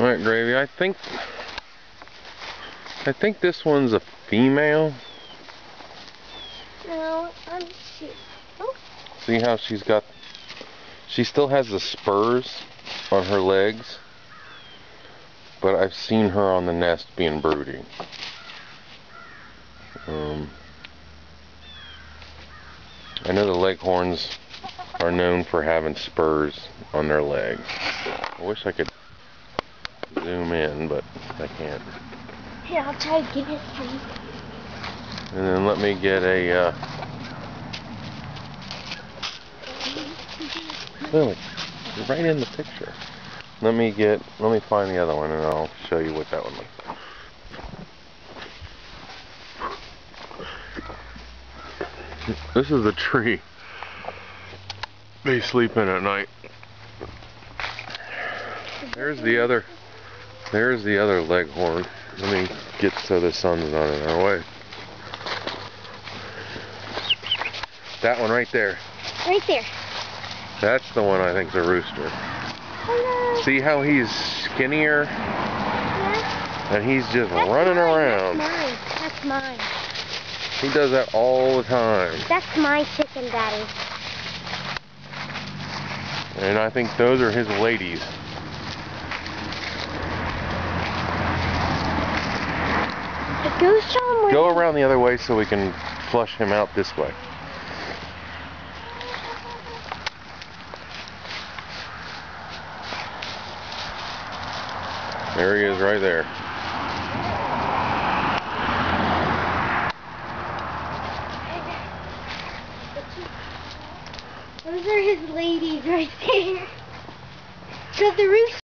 Alright, Gravy, I think... I think this one's a female. No, I'm oh. See how she's got... She still has the spurs on her legs. But I've seen her on the nest being broody. Um, I know the leghorns are known for having spurs on their legs. I wish I could zoom in, but I can't. Here, I'll try to get it for you. And then let me get a, uh... Lily, you're right in the picture. Let me get, let me find the other one and I'll show you what that one looks like. This is the tree they sleep in at night. There's the other, there's the other leghorn. Let me get so the sun's not in our way. That one right there. Right there. That's the one I think's a rooster. Hello. See how he's skinnier? Yeah. And he's just That's running mine. around. That's mine. That's mine. He does that all the time. That's my chicken, Daddy. And I think those are his ladies. Go him Go around the other way so we can flush him out this way. There he is right there. Those are his ladies right there. So the rooster